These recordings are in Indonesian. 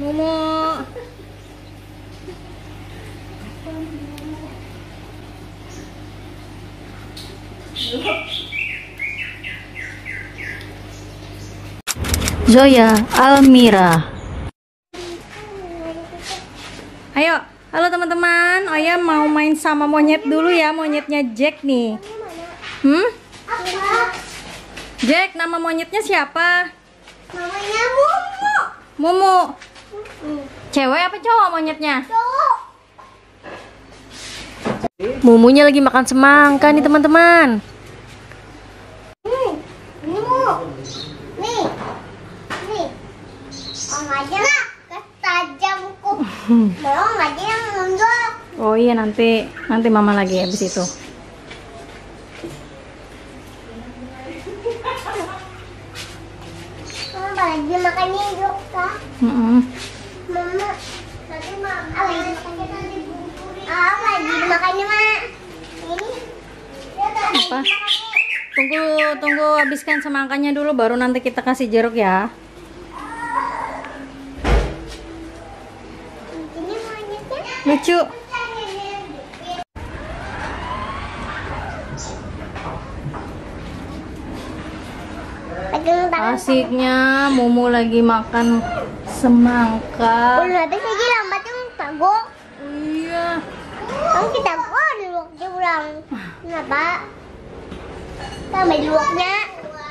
Mumu. Zoya Almira. Ayo, halo teman-teman. Oya mau main sama monyet dulu ya, monyetnya Jack nih. Hmm? Jack, nama monyetnya siapa? Namanya Mumu. Mumu. Cewek apa cowok monyetnya? Cowok. Mumunya lagi makan semangka nih teman-teman. Hmm. Mumu. Nih. Nih. Om aja lah. Ketajamku. Mau aja yang mundur. Oh iya nanti nanti mama lagi habis itu. Mama lagi makannya yuk kak. Mm-mm. Mama. Tadi mama lagi makannya tadi Ah, lagi makannya mak. Ini. Dia tadi Apa? makannya. Tunggu tunggu habiskan semangkanya dulu baru nanti kita kasih jeruk ya. Lucu. Asiknya Mumu lagi makan semangka. Udah habis lagi lambat yang tagok. Iya. Kan kita gua di luak dia ulang. Kenapa? Di luaknya.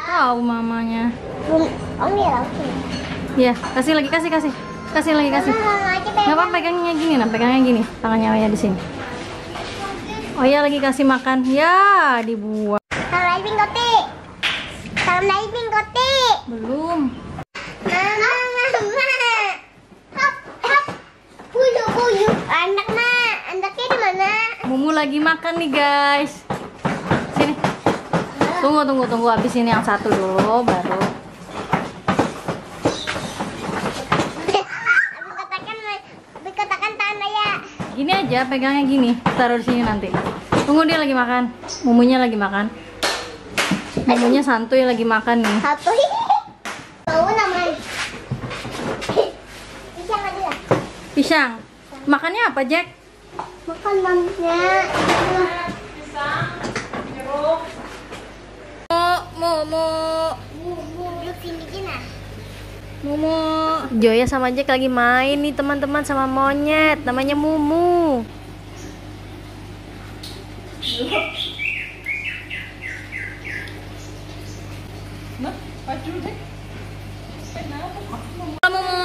Tahu mamanya. Belum. Om ya langsung. Ya, kasih lagi kasih kasih. Kasih lagi kasih. Mama aja Nggak apa pegangnya gini, nah pegangnya gini. Tangannya Oya di sini. Oya lagi kasih makan. Ya. Salam naik bingkoti. Salam naik bingkoti. Belum. Mama, mama. Hop, hop. Buyu, buyu. Anak mah, anaknya di mana? Mumu lagi makan nih, guys. Sini. Tunggu, tunggu, tunggu. Habis ini yang satu dulu, baru. Ya. Gini aja, pegangnya gini. Taruh di sini nanti. Tunggu dia lagi makan. Mumunya lagi makan. Mumunya santuy lagi makan nih. Satu. Tahu namanya. Pisang aja lah. Pisang. Makannya apa, Jack? Makan mamanya. Mumu. Yuk sini Gina. Mumu. Joya sama Jack lagi main nih teman-teman sama monyet. Namanya Mumu. Mumu. Mumu.